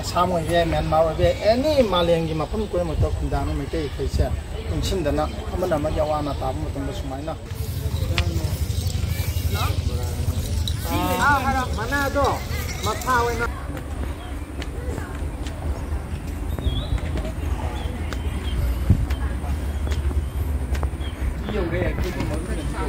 Assam oi be Myanmar oi be any Malayang gi mapun koi mo to khunda no me te khai se tumsin dana amana ma giờ na ta mo tum sumai na ah hara mana do matha oi na dùng cái này cái con mới cái này sao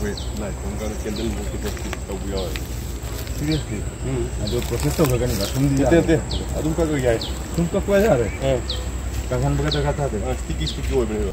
wait. Like, I'm gonna kill them because we are. Seriously? Hmm. ಅದು process ಹೋಗಂಗಿಲ್ಲ ಸುಮ್ಮನೆ ಅದನ್ನ ಕಕ್ಕ ಯಾಯ್ ಸುಮ್ಮ ಕಕ್ಕ ಯಾರೆ ಕಕನ್ ಬಗ ತಗತಾದೆ sticky sticky ಹೋಗ್ಬಿಡಿದ್ರು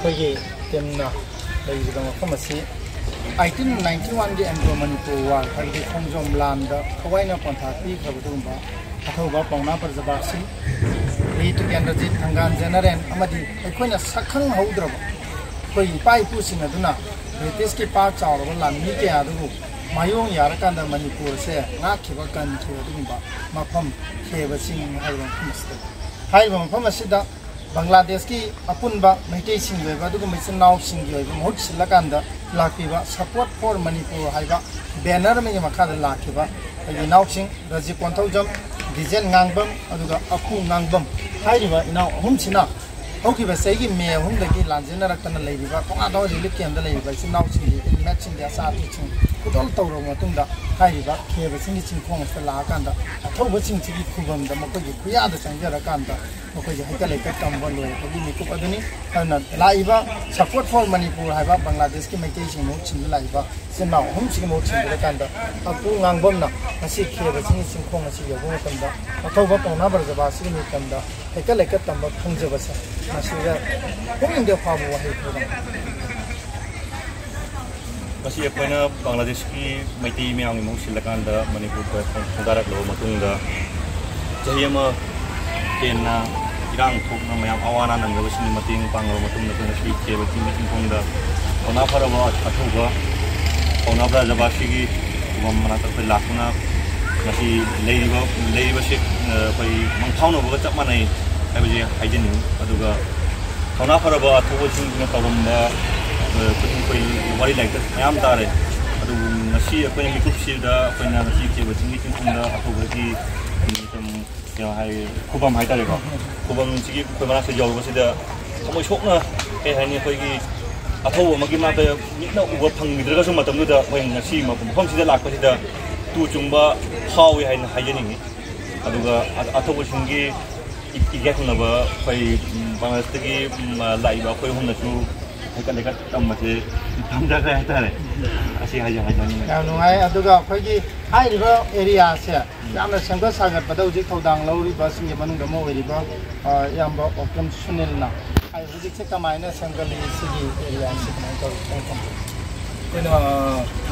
ꯑꯩꯈꯣꯏꯒꯤ ꯇꯤꯝꯅ ꯂꯩꯔꯤꯕ ꯃꯐꯝ ꯑꯁꯤ ꯑꯩꯠꯇꯤꯟ ꯅꯥꯏꯟꯇꯤ ꯋꯥꯟꯒꯤ ꯑꯦꯡꯒ꯭ꯂꯣ ꯃꯅꯤꯄꯨꯔ ꯋꯥꯔ ꯍꯥꯏꯕꯗꯤ ꯈꯣꯡꯖꯣꯝ ꯂꯥꯟꯗ ꯊꯋꯥꯏꯅ ꯄꯣꯟꯊꯥ ꯄꯤꯈ꯭ꯔꯕ ꯑꯗꯨꯒꯨꯝꯕ ꯑꯊꯧꯕ ꯄꯥꯎꯅꯥ ꯄ꯭ꯔꯖꯕꯥ ꯑꯁꯤ ꯔꯤ ꯇꯨꯀꯦꯟꯗ꯭ꯔꯖꯤꯠ ꯊꯪꯒꯥꯟ ꯖꯦꯅꯔꯦꯜ ꯑꯃꯗꯤ ꯑꯩꯈꯣꯏꯅ ꯁꯛꯈꯪꯍꯧꯗ꯭ꯔꯕ ꯑꯩꯈꯣꯏ ꯏꯄꯥ ꯏꯄꯨꯁꯤꯡ ꯑꯗꯨꯅ ꯕ꯭ꯔꯤꯇꯤꯁꯀꯤ ꯄꯥꯛ ꯆꯥꯎꯔꯕ ꯂꯥꯟꯃꯤ ꯀꯌꯥ ꯑꯗꯨꯕꯨ ꯃꯥꯌꯣꯡ ꯌꯥꯔꯀꯥꯟꯗ ꯃꯅꯤꯄꯨꯔꯁꯦ ꯉꯥꯛꯈꯤꯕ ꯀꯟꯈꯤꯕ ꯑꯗꯨꯒꯨꯝꯕ ꯃꯐꯝ ꯈꯦꯕ ꯆꯤꯡ ꯍꯥꯏꯔꯤꯕ ꯃꯐꯝ ꯑꯁꯤꯗ ꯍꯥꯏꯔꯤꯕ ꯃꯐꯝ ꯑꯁꯤꯗ बंगलादेश की अपुनब मैटे मचनाव महुत सिल्लाकान लाब सपोर्ट फॉर मनपुर है बेनर में मखा लाब इनाव रज़ी कौथौजम डिजेल गांगम अकू गांगम इनाव अहम होगी मे अहम लाजनरकना तोना तोना कैम्प इनाव मैच असा kudol tawro mo tungda kai ba kebe singi c h i n k o n g se la kan da tho bo ching chigi khubam da mo ko gi kuya da chang jara kan da mo ko gi hita le ka tam bo lo ko gi ni k u p a d u n i h a n a la iba support for manipur hai ba bangladesh ki m a k e s h i m o c h i n la iba se na hum ching mo ching da kan da a tu ngang bom na asi kebe singi c h i n khong asi yo bo tam da a tho bo pa na bar da ba s i m i k a n d a hita le ka tam bo khang ja ba sa na si ga ko ni de pa bo hai ko da ꯃꯁꯤ ꯑꯩꯈꯣꯏꯅ ꯕꯪꯒ꯭ꯂꯥꯗꯦꯁꯀꯤ ꯃꯩꯇꯩ ꯃꯌꯥꯝꯒꯤ ꯃꯍꯨꯠ ꯁꯤꯜꯂꯀꯥꯟꯗ ꯃꯅꯤꯄꯨꯔꯗ ꯈꯣꯡꯗꯥꯔꯛꯂꯕ ꯃꯇꯨꯡꯗ ꯆꯍꯤ ꯑꯃ ꯍꯦꯟꯅ ꯏꯔꯥꯡ ꯊꯣꯛꯅ ꯃꯌꯥꯝ ꯑꯋꯥ ꯑꯅꯥ ꯅꯪꯂꯕꯁꯤꯡꯒꯤ ꯃꯇꯦꯡ ꯄꯥꯡꯂꯕ ꯃꯇꯨꯡꯗ ꯑꯩꯈꯣꯏ ꯉꯁꯤ ꯀꯦꯕ ꯆꯤꯡꯒꯤ ꯆꯤꯡꯈꯣꯡꯗ ꯊꯧꯅꯥ ꯐꯔꯕ ꯑꯊꯧꯕ ꯄꯥꯎꯅꯥ ꯕ꯭ꯔꯥꯖꯕꯥꯁꯤꯒꯤ ꯈꯨꯕꯝ ꯃꯅꯥꯛꯇ ꯑꯩꯈꯣꯏ ꯂꯥꯛꯇꯨꯅ ꯉꯁꯤ ꯂꯩꯔꯤꯕ ꯂꯩꯔꯤꯕꯁꯤ ꯑꯩꯈꯣꯏ ꯃꯪꯐꯥꯎꯅꯕꯒ ꯆꯞ ꯃꯥꯟꯅꯩ ꯍꯥꯏꯕꯁꯤ ꯍꯥꯏꯖꯅꯤꯡꯉꯤ ꯑꯗꯨꯒ ꯊꯧꯅꯥ ꯐꯔꯕ ꯑꯊꯧꯕꯁꯤꯡꯗꯨꯅ ꯇꯧꯔꯝꯕ ꯑꯩꯈꯣꯏ ꯋꯥꯔꯤ ꯂꯥꯏꯔꯤꯛꯇ ꯃꯌꯥꯝ ꯇꯥꯔꯦ ꯑꯗꯨꯕꯨ ꯉꯁꯤ ꯑꯩꯈꯣꯏꯅ ꯃꯤꯀꯨꯞꯁꯤꯗ ꯑꯩꯈꯣꯏꯅ ꯉꯁꯤ ꯀꯦꯕ ꯆꯤꯡꯒꯤ ꯆꯤꯡꯈꯣꯡꯗ ꯑꯊꯧꯕꯒꯤ ꯁꯨꯝ ꯀꯩꯅꯣ ꯍꯥꯏ ꯈꯨꯕꯝ ꯍꯥꯏꯇꯥꯔꯦꯀꯣ ꯈꯨꯕꯝꯁꯤꯒꯤ ꯑꯩꯈꯣꯏ ꯃꯅꯥꯛꯇ ꯌꯧꯔꯕꯁꯤꯗ ꯊꯃꯣꯏ ꯁꯣꯛꯅ ꯀꯩ ꯍꯥꯏꯅꯤ ꯑꯩꯈꯣꯏꯒꯤ ꯑꯊꯧꯕ ꯑꯃꯒꯤ ꯃꯅꯥꯛꯇ ꯃꯤꯠꯅ ꯎꯕ ꯐꯪꯈꯤꯗ꯭ꯔꯒꯁꯨ ꯃꯇꯝꯗꯨꯗ ꯑꯩꯈꯣꯏ ꯉꯁꯤ ꯃꯐꯝꯁꯤꯗ ꯂꯥꯛꯄꯁꯤꯗ ꯇꯨ ꯆꯨꯡꯕ ꯐꯥꯎꯏ ꯍꯥꯏꯅ ꯍꯥꯏꯖꯅꯤꯡꯉꯤ ꯑꯗꯨꯒ ꯑꯊꯧꯕꯁꯤꯡꯒꯤ ꯏꯒꯥꯏꯊꯅꯕ ꯑꯩꯈꯣꯏ ꯕꯪꯒ꯭ꯂꯥꯗꯦꯁꯇꯒꯤ ꯂꯥꯛꯏꯕ ꯑꯩꯈꯣꯏ ꯑꯍꯨꯝꯅꯁꯨ ꯍꯩꯀꯠ ꯂꯩꯀꯠ ꯇꯝꯕꯁꯦ ꯊꯝꯖꯈ꯭ꯔꯦ ꯍꯥꯏꯇꯥꯔꯦ ꯑꯁꯤ ꯍꯥꯏꯖ ꯍꯥꯏꯖꯅꯤꯡꯉꯤ ꯌꯥꯝ ꯅꯨꯡꯉꯥꯏ ꯑꯗꯨꯒ ꯑꯩꯈꯣꯏꯒꯤ ꯍꯥꯏꯔꯤꯕ ꯑꯦꯔꯤꯌꯥꯁꯦ ꯌꯥꯝꯅ ꯁꯦꯝꯒꯠ ꯁꯥꯒꯠꯄꯗ ꯍꯧꯖꯤꯛ ꯊꯧꯗꯥꯡ ꯂꯧꯔꯤꯕꯁꯤꯡꯒꯤ ꯃꯅꯨꯡꯗ ꯑꯃ ꯑꯣꯏꯔꯤꯕ ꯏꯌꯥꯝꯕ ꯑꯣꯀꯝ ꯁꯨꯅꯤꯜꯅ ꯍꯧꯖꯤꯛꯁꯦ ꯀꯃꯥꯏꯅ ꯁꯦꯝꯒꯠꯂꯤ ꯁꯤꯒꯤ ꯑꯦꯔꯤꯌꯥꯁꯤ ꯀꯃꯥꯏꯅ ꯇꯧꯋꯤ ꯈꯤꯇꯪ ꯊꯝꯕꯤꯌꯨ ꯑꯩꯈꯣꯏꯅ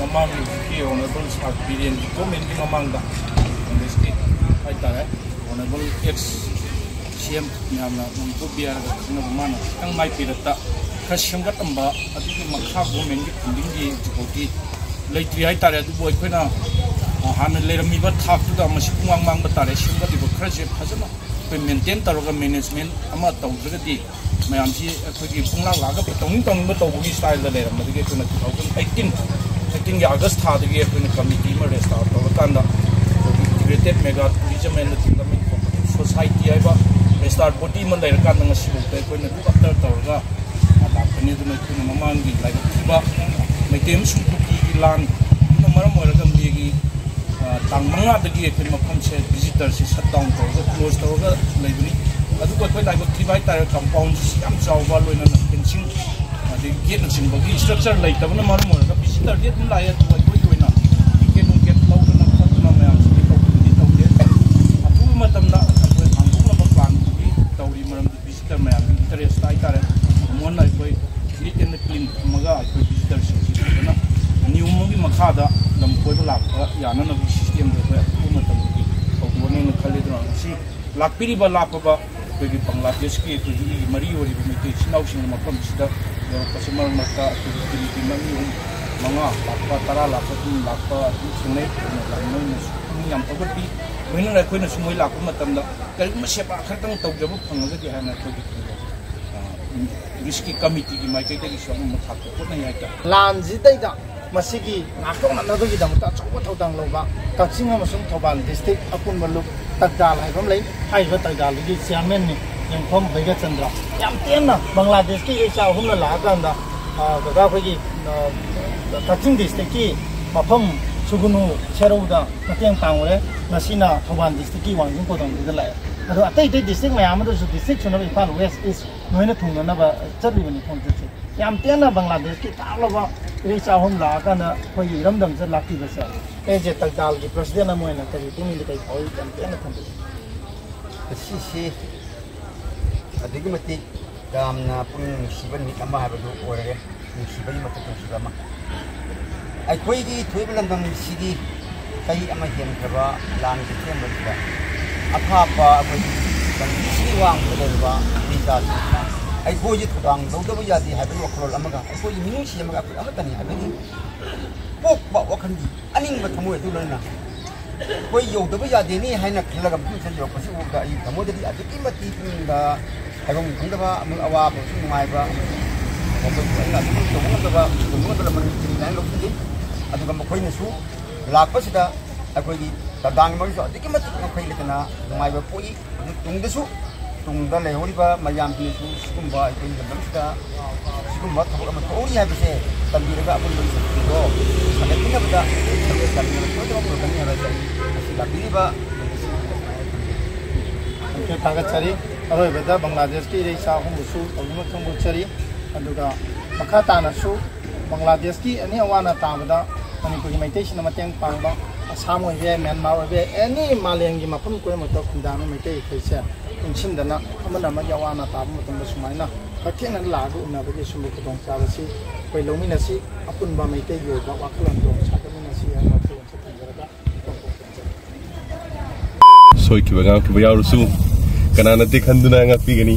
ꯃꯃꯥꯡꯒꯤ ꯍꯧꯖꯤꯛꯀꯤ ꯑꯣꯅꯔꯦꯕꯜ ꯁꯥꯔ ꯕꯤꯔꯦꯟꯒꯤ ꯒꯣꯔꯃꯦꯟꯒꯤ ꯃꯃꯥꯡꯗ ꯀꯪꯒ꯭ꯔꯦꯁꯀꯤ ꯍꯥꯏꯇꯥꯔꯦ ꯑꯣꯅꯔꯦꯕꯜ ꯑꯦꯛꯁ ꯁꯦꯝ ꯌꯥꯝꯅ ꯎꯏꯕ ꯕꯤꯌꯥꯔ ꯑꯁꯤꯅ ꯃꯥꯅ ꯈꯤꯇꯪ ꯃꯥꯏ ꯄꯤꯔꯛꯇ ꯈꯔ ꯁꯦꯝꯒꯠꯂꯝꯕ ꯑꯗꯨꯒꯤ ꯃꯈꯥ ꯒꯣꯔꯃꯦꯟꯒꯤ ꯐꯟꯗꯤꯡꯒꯤ ꯍꯧꯖꯤꯛꯐꯥꯎꯗꯤ ꯂꯩꯇ꯭ꯔꯤ ꯍꯥꯏꯇꯥꯔꯦ ꯑꯗꯨꯕꯨ ꯑꯩꯈꯣꯏꯅ ꯍꯥꯟꯅ ꯂꯩꯔꯝꯃꯤꯕ ꯊꯥꯛꯇꯨꯗ ꯃꯁꯤ ꯄꯨꯡꯃꯥꯡ ꯃꯥꯡꯕ ꯇꯥꯔꯦ ꯁꯦꯝꯒꯠꯂꯤꯕ ꯈꯔꯁꯦ ꯐꯖꯅ ꯑꯩꯈꯣꯏ ꯃꯦꯟꯇꯦꯟ ꯇꯧꯔꯒ ꯃꯦꯅꯦꯖꯃꯦꯟ ꯑꯃ ꯇꯧꯗ꯭ꯔꯒꯗꯤ ꯃꯌꯥꯝꯁꯤ ꯑꯩꯈꯣꯏꯒꯤ ꯄꯨꯡꯂꯥꯛ ꯂꯥꯛꯑꯒ ꯇꯧꯅꯤꯡ ꯇꯧꯅꯤꯡꯕ ꯇꯧꯕꯒꯤ ꯁ꯭ꯇꯥꯏꯜꯗ ꯂꯩꯔꯝꯕꯗꯒꯤ ꯑꯩꯈꯣꯏꯅ ꯇꯨ ꯊꯥꯎꯖꯟ ꯑꯩꯠꯇꯤꯟ ꯑꯩꯠꯇꯤꯟꯒꯤ ꯑꯥꯒꯁ ꯊꯥꯗꯒꯤ ꯑꯩꯈꯣꯏꯅ ꯀꯃꯤꯇꯤ ꯑꯃ ꯔꯦꯁꯇꯥꯔ ꯇꯧꯔꯀꯥꯟꯗ ꯑꯩꯈꯣꯏꯒꯤ integrated mega tourism and development company society ꯍꯥꯏꯕ ꯔꯦꯁꯇꯥꯔ ꯕꯣꯗꯤ ꯑꯃ ꯂꯩꯔꯀꯥꯟꯗ ꯉꯁꯤꯐꯥꯎꯗ ꯑꯩꯈꯣꯏꯅ ꯂꯨꯛ ꯑꯞꯇꯔ ꯇꯧꯔꯒ ꯂꯥꯛꯄꯅꯤ ꯑꯗꯨꯅ ꯑꯩꯈꯣꯏꯅ ꯃꯃꯥꯡꯒꯤ ꯂꯥꯏꯕꯛ ꯊꯤꯕ ꯃꯩꯇꯩ ꯑꯃꯁꯨꯡ ꯀꯨꯀꯤꯒꯤ ꯂꯥꯟ ꯑꯗꯨꯅ ꯃꯔꯝ ꯑꯣꯏꯔꯒ ꯃꯦꯒꯤ ꯇꯥꯡ ꯃꯉꯥꯗꯒꯤ ꯑꯩꯈꯣꯏ ꯃꯐꯝꯁꯦ ꯚꯤꯖꯤꯇꯔꯁꯤ ꯁꯠ ꯗꯥꯎꯟ ꯇꯧꯔꯒ ꯀ꯭ꯂꯣꯖ ꯇꯧꯔꯒ ꯂꯩꯕꯅꯤ ꯑꯗꯨꯒ ꯑꯩꯈꯣꯏ ꯂꯥꯏꯕꯛ ꯊꯤꯕ ꯍꯥꯏꯇꯥꯔꯦ ꯀꯝꯄꯥꯎꯟꯁꯤ ꯌꯥꯝ ꯆꯥꯎꯕ ꯂꯣꯏꯅꯅ ꯐꯦꯟꯁꯤꯡ ꯑꯗꯒꯤ ꯒꯦꯠꯅꯆꯤꯡꯕꯒꯤ ꯏꯁꯇ꯭ꯔꯛꯆꯔ ꯂꯩꯇꯕꯅ ꯃꯔꯝ ꯑꯣꯏꯔꯒ ꯚꯤꯖꯤꯇꯔꯗꯤ ꯑꯗꯨꯝ ꯂꯥꯛꯑꯦ ꯑꯗꯨꯒ ꯑꯩꯈꯣꯏꯒꯤ ꯑꯣꯏꯅ ꯇꯤꯀꯦꯠ ꯅꯨꯡꯀꯦꯠ ꯂꯧꯗꯅ ꯈꯣꯠꯇꯅ ꯃꯌꯥꯝꯁꯤꯗꯤ ꯇꯧꯕꯗꯤ ꯇꯧꯗꯦ ꯑꯊꯨꯕ ꯃꯇꯝꯗ ꯃꯔꯛ ꯃꯔꯛꯇ ꯑꯩꯈꯣꯏꯒꯤ ꯀꯝꯃꯤꯇꯤ ꯃꯔꯤ ꯑꯍꯨꯝ ꯃꯉꯥ ꯂꯥꯛꯄ ꯇꯔꯥ ꯂꯥꯛꯄ ꯑꯗꯨꯝ ꯂꯥꯛꯄ ꯑꯗꯨꯝ ꯊꯦꯡꯅꯩ ꯃꯣꯏꯅꯁꯨ ꯄꯨꯛꯅꯤꯡ ꯌꯥꯝ ꯊꯧꯒꯠꯄꯤ ꯂꯣꯏꯅꯅ ꯑꯩꯈꯣꯏꯅꯁꯨ ꯃꯣꯏ ꯂꯥꯛꯄ ꯃꯇꯝꯗ ꯀꯔꯤꯒꯨꯝꯕ ꯁꯦꯕꯥ ꯈꯔꯇꯪ ꯇꯧꯖꯕ ꯐꯪꯉꯒꯗꯤ ꯍꯥꯏꯅ ꯑꯩꯈꯣꯏꯒꯤ ꯇꯨꯔꯤꯁꯀꯤ ꯀꯃꯤꯇꯤꯒꯤ ꯃꯥꯏꯀꯩꯗꯒꯤꯁꯨ ꯑꯃ ꯊꯥꯛꯄ ꯍꯣꯠꯅꯩ ꯍꯥꯏꯇꯥꯔꯦ ꯂꯥꯟꯁꯤꯗꯩꯗ ꯃꯁꯤꯒꯤ ꯉꯥꯛꯊꯣꯛꯅꯅꯕꯒꯤꯗꯃꯛꯇ ꯑꯆꯧꯕ ꯊꯧꯗꯥꯡ ꯂꯧꯕ ꯀꯛꯆꯤꯡ ꯑꯃꯁꯨꯡ ꯊꯧꯕꯥꯜ ꯗꯤꯁꯇ꯭ꯔꯤꯛ ꯑꯄꯨꯟꯕ ꯂꯨꯞ ꯇꯛꯗꯥꯜ ꯍꯥꯏꯕ ꯑꯃ ꯂꯩ ꯍꯥꯏꯔꯤꯕ ꯇꯛꯗꯥꯜꯗꯨꯒꯤ ꯆꯤꯌꯥꯔꯃꯦꯟꯅꯤ ꯌꯦꯡꯐꯝ ꯚꯩꯒꯆꯟꯗ꯭ꯔ ꯌꯥꯝ ꯇꯦꯟꯅ ꯕꯪꯒ꯭ꯂꯥꯗꯦꯁꯀꯤ ꯏꯆꯥ ꯑꯍꯨꯝꯅ ꯂꯥꯛꯑꯀꯥꯟꯗ ꯀꯀꯥ ꯑꯩꯈꯣꯏꯒꯤ ꯀꯛꯆꯤꯡ ꯗꯤꯁꯇ꯭ꯔꯤꯛꯀꯤ ꯃꯐꯝ ꯁꯨꯒꯨꯅꯨ ꯁꯦꯔꯧꯗ ꯃꯇꯦꯡ ꯄꯥꯡꯉꯨꯔꯦ ꯉꯁꯤꯅ ꯊꯧꯕꯥꯜ ꯗꯤꯁꯇ꯭ꯔꯤꯛꯀꯤ ꯋꯥꯡꯖꯤꯡ ꯀꯣꯗꯣꯡꯗꯨꯗ ꯂꯥꯛꯑꯦ ꯑꯗꯣ ꯑꯇꯩ ꯑꯇꯩ ꯗꯤꯁꯇ꯭ꯔꯤꯛ ꯃꯌꯥꯝ ꯑꯃꯗꯁꯨ ꯗꯤꯁꯇ꯭ꯔꯤꯛ ꯁꯨꯅꯕ ꯏꯝꯐꯥꯜ ꯋꯦꯁ ꯏꯁ ꯂꯣꯏꯅ ꯊꯨꯡꯅꯅꯕ ꯆꯠꯂꯤꯕꯅꯤ ꯈꯣꯡꯆꯠꯁꯦ ꯌꯥꯝ ꯇꯦꯟꯅ ꯕꯪꯒ꯭ꯂꯥꯗꯦꯁꯀꯤ ꯇꯥꯛꯂꯕ ri cha hom la ka na khoi yi ram dam zan la ki basa e je tak dal gi president amoi na kari tu mi le kai khoi kan pe na tham bi si si adigi mati dam na pun siban ni kama ha ba du ore ge ni siban ni mata tu siban ma ai khoi gi thoi ban dam si di kai ama hen ka ba lan ki tem ba apa apa ko ban si wang ko ba ni ta ꯑꯩꯈꯣꯏꯁꯤ ꯊꯧꯗꯥꯡ ꯂꯧꯗꯕ ꯌꯥꯗꯦ ꯍꯥꯏꯕꯒꯤ ꯋꯥꯈꯜꯂꯣꯟ ꯑꯃꯒ ꯑꯩꯈꯣꯏꯒꯤ ꯃꯤꯅꯨꯡꯁꯤ ꯑꯃꯒ ꯑꯩꯈꯣꯏ ꯑꯃꯠꯇꯅꯤ ꯍꯥꯏꯕꯒꯤ ꯄꯣꯛꯄ ꯋꯥꯈꯜꯒꯤ ꯑꯅꯤꯡꯕ ꯊꯃꯣꯏ ꯑꯗꯨ ꯂꯣꯏꯅ ꯑꯩꯈꯣꯏ ꯌꯧꯗꯕ ꯌꯥꯗꯦꯅꯤ ꯍꯥꯏꯅ ꯈꯜꯂꯒ ꯃꯐꯝꯁꯤꯗ ꯌꯧꯔꯛꯄꯁꯤ ꯎꯕꯗ ꯑꯩ ꯊꯃꯣꯏꯗꯗꯤ ꯑꯗꯨꯛꯀꯤ ꯃꯇꯤꯛ ꯄꯨꯛꯅꯤꯡꯗ ꯍꯥꯏꯐꯝ ꯈꯪꯗꯕ ꯑꯃꯨꯛ ꯑꯋꯥꯕꯁꯨ ꯅꯨꯡꯉꯥꯏꯕ ꯃꯈꯣꯏꯁꯨ ꯑꯩꯅ ꯑꯗꯨꯝ ꯇꯧꯕ ꯉꯝꯗꯕ ꯇꯧꯕ ꯉꯝꯗꯕ ꯃꯅꯤꯄꯨꯔꯤ ꯍꯥꯏꯅ ꯂꯧꯁꯤꯜꯂꯤ ꯑꯗꯨꯒ ꯃꯈꯣꯏꯅꯁꯨ ꯂꯥꯛꯄꯁꯤꯗ ꯑꯩꯈꯣꯏꯒꯤ ꯇꯔꯗꯥꯡꯒꯤ ꯃꯔꯤꯁꯨ ꯑꯗꯨꯛꯀꯤ ꯃꯇꯤꯛ ꯃꯈꯣꯏ ꯂꯩꯇꯅ ꯅꯨꯡꯉꯥꯏꯕ ꯄꯣꯛꯏ ꯑꯗꯨ ꯇꯨꯡꯗꯁꯨ ꯇꯨꯡꯗ ꯂꯩꯍꯧꯔꯤꯕ ꯃꯌꯥꯝꯁꯤꯡꯅꯁꯨ ꯁꯤꯒꯨꯝꯕ ꯑꯩꯈꯣꯏꯒꯤ ꯂꯝꯗꯝꯁꯤꯗ ꯁꯤꯒꯨꯝꯕ ꯊꯕꯛ ꯑꯃ ꯊꯣꯛꯍꯧꯔꯤ ꯍꯥꯏꯕꯁꯦ ꯇꯝꯕꯤꯔꯒ ꯑꯄꯨꯟꯕ ꯁꯛꯇꯤꯗꯣ ꯁꯥꯒꯠꯄꯤꯅꯕꯗ ꯁꯔꯚꯤꯁ ꯇꯝꯕꯤꯅꯕ ꯁꯣꯏꯗꯅ ꯄꯨꯔꯛꯀꯅꯤ ꯍꯥꯏꯕꯁꯦ ꯑꯩ ꯉꯁꯤ ꯂꯥꯛꯄꯤꯔꯤꯕ ꯊꯦꯡꯀ꯭ꯌꯨ ꯊꯥꯒꯠꯆꯔꯤ ꯑꯔꯣꯏꯕꯗ ꯕꯪꯒ꯭ꯂꯥꯗꯦꯁꯀꯤ ꯏꯔꯩꯆꯥ ꯑꯍꯨꯝꯕꯨꯁꯨ ꯇꯧꯅꯤꯡꯕ ꯐꯣꯡꯗꯣꯛꯆꯔꯤ ꯑꯗꯨꯒ ꯃꯈꯥ ꯇꯥꯅꯁꯨ ꯕꯪꯒ꯭ꯂꯥꯗꯦꯁꯀꯤ ꯑꯅꯤ ꯑꯋꯥꯅ ꯇꯥꯕꯗ ꯃꯅꯤꯄꯨꯔꯒꯤ ꯃꯩꯇꯩꯁꯤꯡꯅ ꯃꯇꯦꯡ ꯄꯥꯡꯕ xong rồi về miền bắc về anh em mà liên gì Assam or here, Myanmar or here, any Malian you mapum kwe mo to kundano me ke kaisa insin dana amana ma yawa na tabu mo tumba sumai na hakin na lagu na bagi sumu ko tong sa si kwe lomi na si apun ba me ke yo ba wakalan dong sa kami na si ya ma ko sa tanjara ka soy ki baga ki baga rusu kana na te khanduna nga pigani